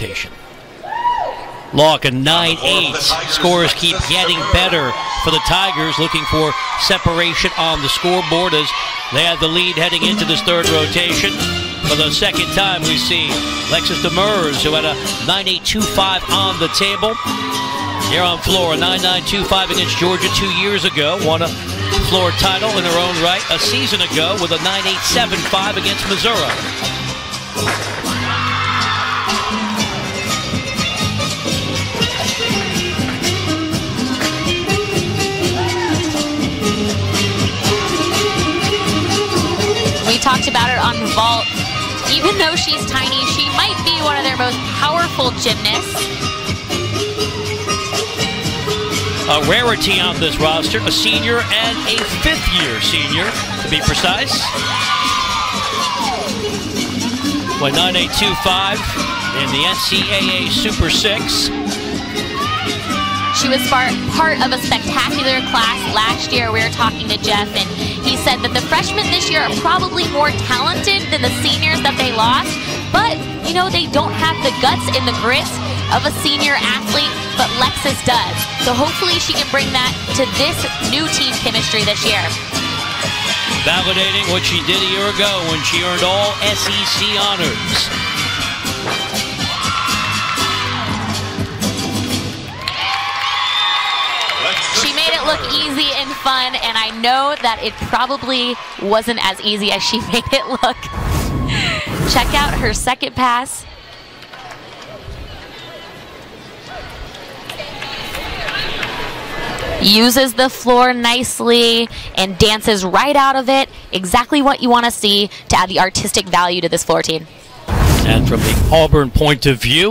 rotation. Locke a 9 8. Scores keep getting better for the Tigers, looking for separation on the scoreboard as they have the lead heading into this third rotation. For the second time, we see Lexus Demers, who had a 9.825 on the table. Here on floor, a 9.925 against Georgia two years ago. Won a floor title in her own right a season ago with a 9.875 against Missouri. About her on vault. Even though she's tiny, she might be one of their most powerful gymnasts. A rarity on this roster, a senior and a fifth year senior, to be precise. With 9825 in the NCAA Super 6. She was part of a spectacular class last year. We were talking to Jeff, and he said that the freshmen this year are probably more talented than the seniors that they lost, but you know they don't have the guts and the grit of a senior athlete, but Lexus does. So hopefully she can bring that to this new team chemistry this year. Validating what she did a year ago when she earned all SEC honors. She made it look easy and fun, and I know that it probably wasn't as easy as she made it look. Check out her second pass. Uses the floor nicely and dances right out of it. Exactly what you want to see to add the artistic value to this floor team. And from the Auburn point of view,